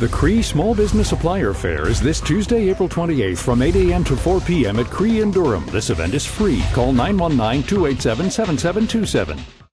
The Cree Small Business Supplier Fair is this Tuesday, April 28th from 8 a.m. to 4 p.m. at Cree in Durham. This event is free. Call 919 287 7727.